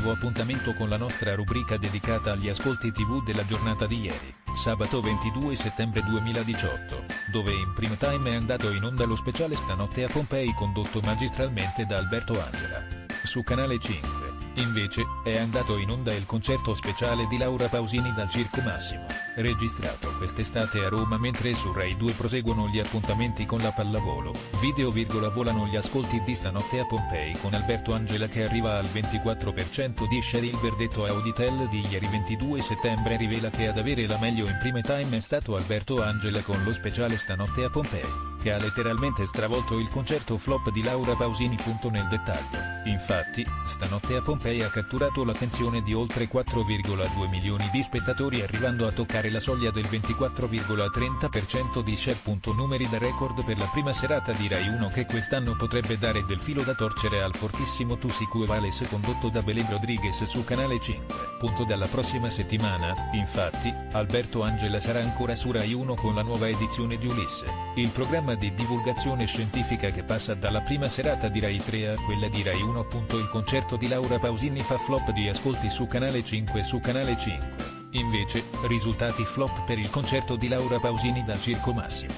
nuovo appuntamento con la nostra rubrica dedicata agli ascolti tv della giornata di ieri, sabato 22 settembre 2018, dove in prime time è andato in onda lo speciale Stanotte a Pompei condotto magistralmente da Alberto Angela. Su Canale 5 Invece, è andato in onda il concerto speciale di Laura Pausini dal Circo Massimo, registrato quest'estate a Roma mentre su Rai 2 proseguono gli appuntamenti con la pallavolo, video virgola volano gli ascolti di stanotte a Pompei con Alberto Angela che arriva al 24% di share il verdetto Auditel di ieri 22 settembre rivela che ad avere la meglio in prime time è stato Alberto Angela con lo speciale stanotte a Pompei che ha letteralmente stravolto il concerto flop di Laura Pausini. Nel dettaglio, infatti, stanotte a Pompei ha catturato l'attenzione di oltre 4,2 milioni di spettatori arrivando a toccare la soglia del 24,30% di share. Numeri da record per la prima serata di Rai 1 che quest'anno potrebbe dare del filo da torcere al fortissimo Tusicu e Vales condotto da Belen Rodriguez su Canale 5. Punto dalla prossima settimana, infatti, Alberto Angela sarà ancora su Rai 1 con la nuova edizione di Ulisse, il programma di divulgazione scientifica che passa dalla prima serata di Rai 3 a quella di Rai 1. Il concerto di Laura Pausini fa flop di ascolti su Canale 5 su Canale 5. Invece, risultati flop per il concerto di Laura Pausini dal Circo Massimo.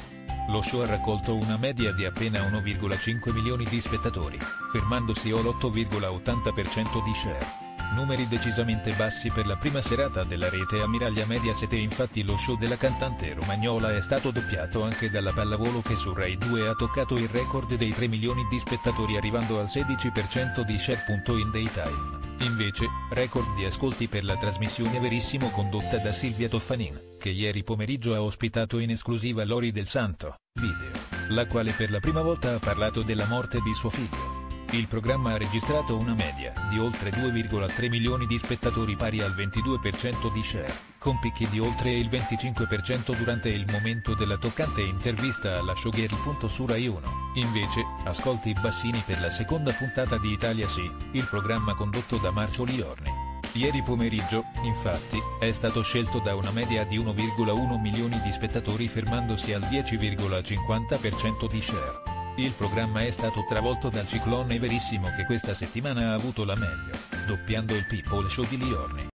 Lo show ha raccolto una media di appena 1,5 milioni di spettatori, fermandosi all'8,80% di share numeri decisamente bassi per la prima serata della rete ammiraglia Mediaset e infatti lo show della cantante romagnola è stato doppiato anche dalla pallavolo che su Rai 2 ha toccato il record dei 3 milioni di spettatori arrivando al 16% di share. In daytime. Invece, record di ascolti per la trasmissione Verissimo condotta da Silvia Toffanin, che ieri pomeriggio ha ospitato in esclusiva Lori del Santo, video, la quale per la prima volta ha parlato della morte di suo figlio. Il programma ha registrato una media di oltre 2,3 milioni di spettatori pari al 22% di share, con picchi di oltre il 25% durante il momento della toccante intervista alla showgirl. Su Rai 1. Invece, ascolti bassini per la seconda puntata di Italia Sì, il programma condotto da Marcio Liorni. Ieri pomeriggio, infatti, è stato scelto da una media di 1,1 milioni di spettatori fermandosi al 10,50% di share. Il programma è stato travolto dal ciclone Verissimo che questa settimana ha avuto la meglio, doppiando il People Show di Liorni.